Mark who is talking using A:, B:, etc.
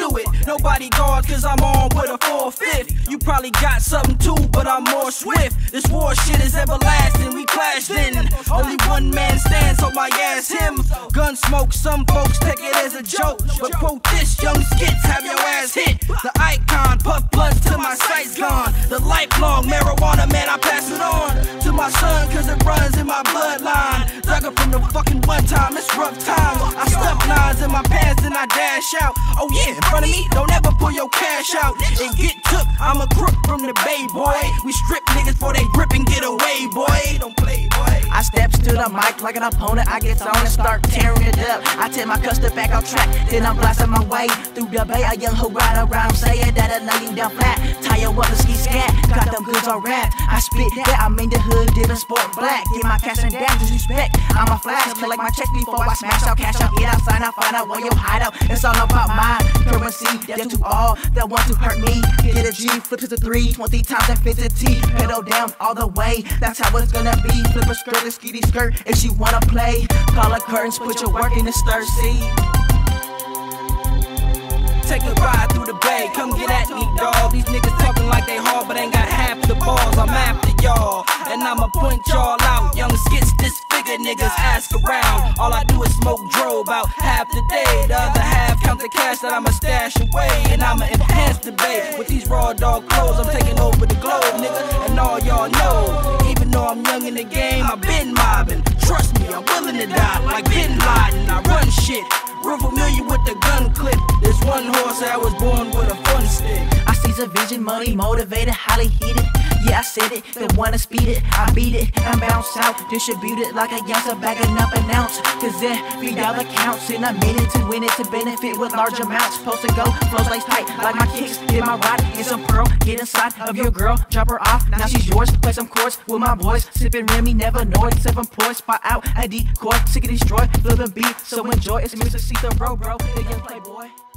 A: do it. Nobody guard, cause I'm on with a four fifth. You probably got something too, but I'm more swift. This war shit is everlasting, we clashed in. Only one man stands, so my ass him. Gun smoke, some folks take it as a joke. But quote this, young Skitz have your ass hit. The icon, puff blunts till my sight's gone. The lifelong marijuana man, I pass it on to my son, cause it runs in my bloodline. Dug up from the fucking one time, it's rough time. In my pants and I dash out. Oh yeah, in front of me, don't ever pull your cash out. And get took, I'm a crook from the bay, boy. We strip niggas for they grip and get away, boy. Don't play, boy.
B: I steps to the mic like an opponent. I get on and start tearing it up. I take my custom back on track, then I'm blasting my way through the bay. A young who ride around saying that lay him down flat. Tie up the ski scat, got them goods on rap. I spit that I'm in the hood, didn't sport black. Get my cash and down, disrespect. I'm a flash, collect my check before I smash out, cash out, get outside, I find out where you hide out. It's all about my currency, death to all that want to hurt me. Get a G, flip to the three, 20 times and 50 pedal down all the way. That's how it's gonna be. Flip a skirt, a skitty skirt, if she wanna play. Call a curtains, put your work in the stir, see.
A: Take a ride through the bay, come get at me, dawg. I'ma point y'all out. Young Skitz, disfigure niggas, ask around. All I do is smoke dro about half the day. The other half count the cash that I'ma stash away, and I'ma enhance the bay. With these raw dog clothes, I'm taking over the globe, nigga, and all y'all know. Even though I'm young in the game, I've been mobbing. Trust me, I'm willing to die like Bin Laden. I run shit. Real familiar with the gun clip. This one horse I was born with a fun stick.
B: I some vision, money motivated, highly heated. Yeah, I said it, they wanna speed it. I beat it and bounce out, distribute it like a youngster bagging up an ounce. Cause every dollar counts, and I mean it to win it to benefit with large amounts. Supposed to go, flows like tight, like my kicks. Get my ride, get some pearl, get inside of your girl, drop her off. Now she's yours, play some chords with my boys. Sipping Remy, never annoyed, seven points, spot out, a decoy, sick of destroy, flipping beat, so enjoy. It's music, see the road, bro. The young playboy.